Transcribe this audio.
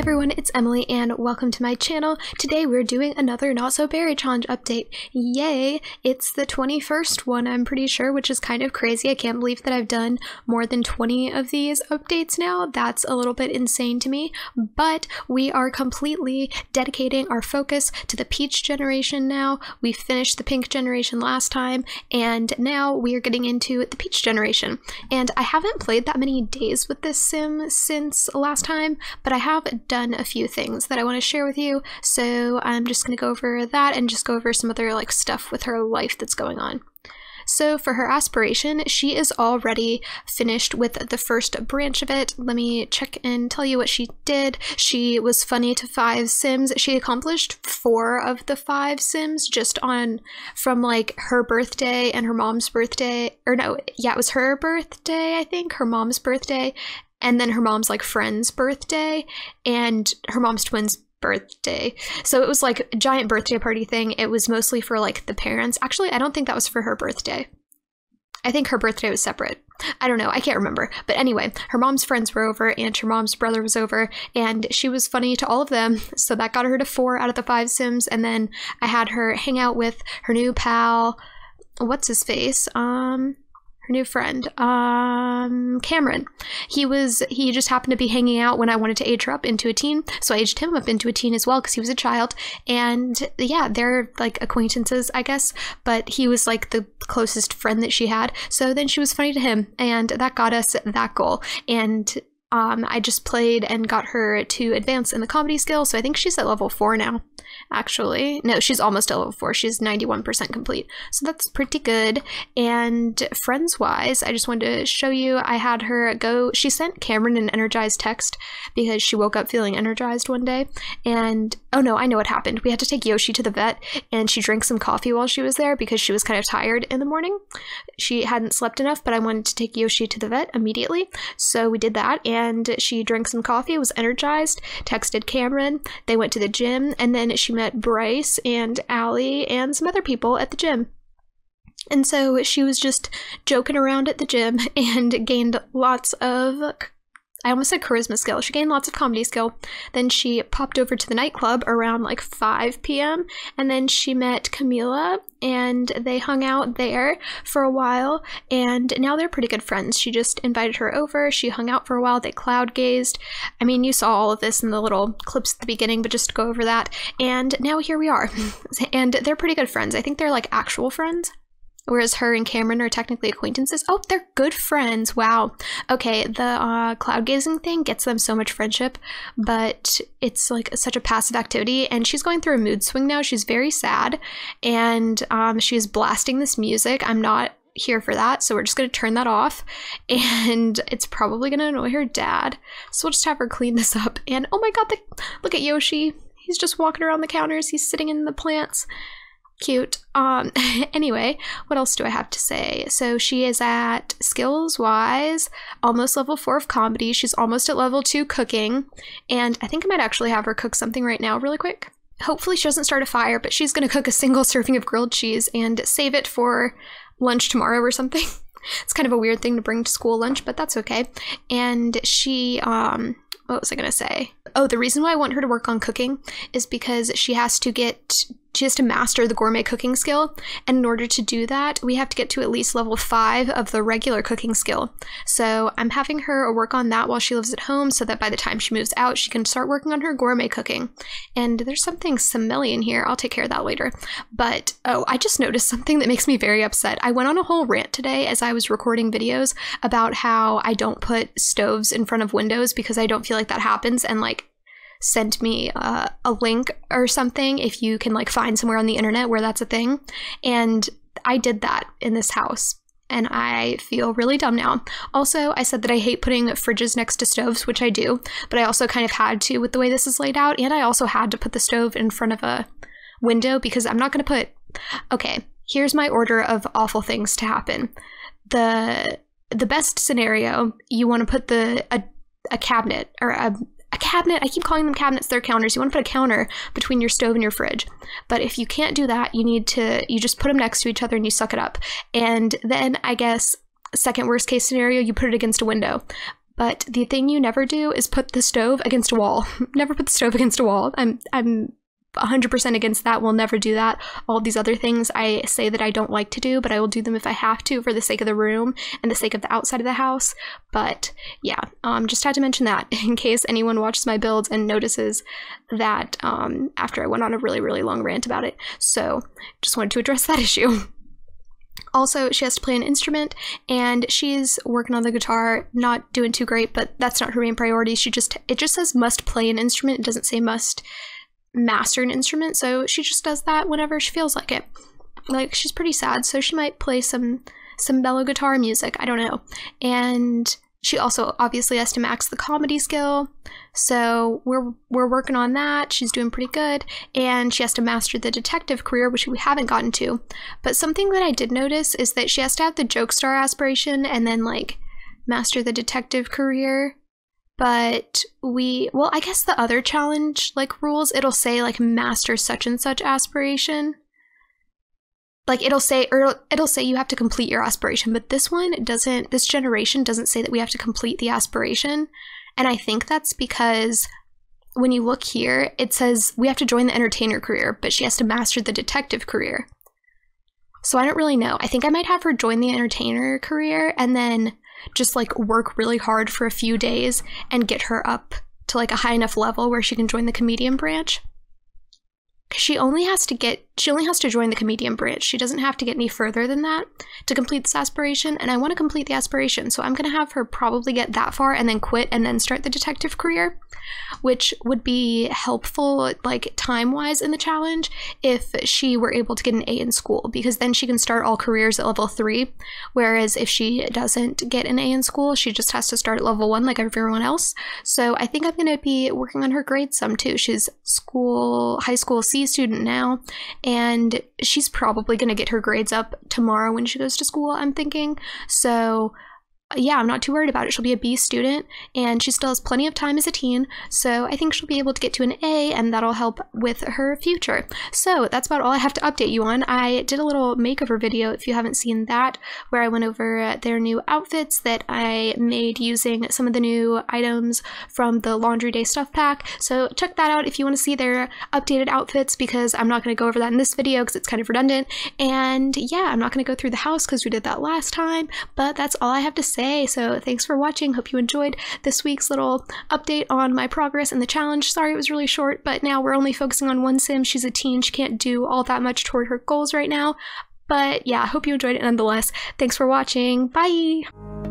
everyone, it's Emily and welcome to my channel. Today we're doing another Not So Berry Challenge update. Yay! It's the 21st one, I'm pretty sure, which is kind of crazy. I can't believe that I've done more than 20 of these updates now. That's a little bit insane to me, but we are completely dedicating our focus to the peach generation now. We finished the pink generation last time, and now we are getting into the peach generation. And I haven't played that many days with this sim since last time, but I have have done a few things that I want to share with you, so I'm just going to go over that and just go over some other like stuff with her life that's going on. So for her aspiration, she is already finished with the first branch of it. Let me check and tell you what she did. She was funny to five sims. She accomplished four of the five sims just on from like her birthday and her mom's birthday. Or no, yeah, it was her birthday, I think, her mom's birthday, and then her mom's like friend's birthday and her mom's twins birthday. So it was like a giant birthday party thing. It was mostly for like the parents. Actually, I don't think that was for her birthday. I think her birthday was separate. I don't know. I can't remember. But anyway, her mom's friends were over and her mom's brother was over and she was funny to all of them. So that got her to 4 out of the 5 sims and then I had her hang out with her new pal what's his face? Um her new friend, um, Cameron. He was he just happened to be hanging out when I wanted to age her up into a teen, so I aged him up into a teen as well because he was a child. And yeah, they're like acquaintances, I guess. But he was like the closest friend that she had. So then she was funny to him, and that got us that goal. And um, I just played and got her to advance in the comedy skill, so I think she's at level four now actually. No, she's almost level 4. She's 91% complete. So that's pretty good. And friends wise, I just wanted to show you I had her go. She sent Cameron an energized text because she woke up feeling energized one day. And oh no, I know what happened. We had to take Yoshi to the vet and she drank some coffee while she was there because she was kind of tired in the morning. She hadn't slept enough, but I wanted to take Yoshi to the vet immediately. So we did that and she drank some coffee, was energized, texted Cameron. They went to the gym and then she met Bryce and Allie and some other people at the gym. And so she was just joking around at the gym and gained lots of I almost said charisma skill. She gained lots of comedy skill. Then she popped over to the nightclub around like 5 p.m. And then she met Camila and they hung out there for a while. And now they're pretty good friends. She just invited her over. She hung out for a while. They cloud gazed. I mean, you saw all of this in the little clips at the beginning, but just to go over that. And now here we are. and they're pretty good friends. I think they're like actual friends whereas her and Cameron are technically acquaintances. Oh, they're good friends. Wow. Okay, the uh, cloud gazing thing gets them so much friendship, but it's like such a passive activity. And she's going through a mood swing now. She's very sad, and um, she's blasting this music. I'm not here for that, so we're just gonna turn that off, and it's probably gonna annoy her dad. So we'll just have her clean this up. And oh my god, the, look at Yoshi. He's just walking around the counters. He's sitting in the plants cute. Um, anyway, what else do I have to say? So she is at skills wise, almost level four of comedy. She's almost at level two cooking. And I think I might actually have her cook something right now, really quick. Hopefully, she doesn't start a fire, but she's going to cook a single serving of grilled cheese and save it for lunch tomorrow or something. it's kind of a weird thing to bring to school lunch, but that's okay. And she, um, what was I going to say? Oh, the reason why I want her to work on cooking is because she has to get she has to master the gourmet cooking skill. And in order to do that, we have to get to at least level five of the regular cooking skill. So I'm having her work on that while she lives at home so that by the time she moves out, she can start working on her gourmet cooking. And there's something smelly here. I'll take care of that later. But oh, I just noticed something that makes me very upset. I went on a whole rant today as I was recording videos about how I don't put stoves in front of windows because I don't feel like that happens. And like, sent me uh, a link or something if you can like find somewhere on the internet where that's a thing. And I did that in this house and I feel really dumb now. Also, I said that I hate putting fridges next to stoves, which I do, but I also kind of had to with the way this is laid out, and I also had to put the stove in front of a window because I'm not going to put. Okay, here's my order of awful things to happen. The the best scenario, you want to put the a, a cabinet or a, a cabinet. I keep calling them cabinets, they're counters. You want to put a counter between your stove and your fridge. But if you can't do that, you need to, you just put them next to each other and you suck it up. And then I guess, second worst case scenario, you put it against a window. But the thing you never do is put the stove against a wall. never put the stove against a wall. I'm I'm 100% against that. We'll never do that. All these other things I say that I don't like to do, but I will do them if I have to for the sake of the room and the sake of the outside of the house. But yeah, um, just had to mention that in case anyone watches my builds and notices that um, after I went on a really, really long rant about it. So just wanted to address that issue. Also, she has to play an instrument and she's working on the guitar, not doing too great, but that's not her main priority. She just, it just says must play an instrument. It doesn't say must master an instrument, so she just does that whenever she feels like it. Like she's pretty sad, so she might play some some bellow guitar music, I don't know. And she also obviously has to max the comedy skill. So we're we're working on that. She's doing pretty good and she has to master the detective career which we haven't gotten to. But something that I did notice is that she has to have the joke star aspiration and then like master the detective career but we well i guess the other challenge like rules it'll say like master such and such aspiration. Like it'll say or it'll say you have to complete your aspiration but this one doesn't this generation doesn't say that we have to complete the aspiration. And i think that's because when you look here it says we have to join the entertainer career but she has to master the detective career. So i don't really know. I think i might have her join the entertainer career and then just like work really hard for a few days and get her up to like a high enough level where she can join the comedian branch? Cause she only has to get she only has to join the comedian branch. She doesn't have to get any further than that to complete this aspiration and i want to complete the aspiration. So i'm going to have her probably get that far and then quit and then start the detective career which would be helpful like time wise in the challenge if she were able to get an a in school because then she can start all careers at level three whereas if she doesn't get an a in school she just has to start at level one like everyone else. So i think i'm going to be working on her grades some too. She's school high school c student now, she's probably going to get her grades up tomorrow when she goes to school, I'm thinking. So yeah, I'm not too worried about it. She'll be a B student and she still has plenty of time as a teen, so I think she'll be able to get to an A and that'll help with her future. So that's about all I have to update you on. I did a little makeover video if you haven't seen that, where I went over uh, their new outfits that I made using some of the new items from the Laundry Day stuff pack. So check that out if you want to see their updated outfits because I'm not going to go over that in this video because it's kind of redundant. And yeah, I'm not going to go through the house because we did that last time, but that's all I have to say say. So thanks for watching. Hope you enjoyed this week's little update on my progress in the challenge. Sorry it was really short, but now we're only focusing on one sim. She's a teen. She can't do all that much toward her goals right now. But yeah, I hope you enjoyed it nonetheless. Thanks for watching. Bye!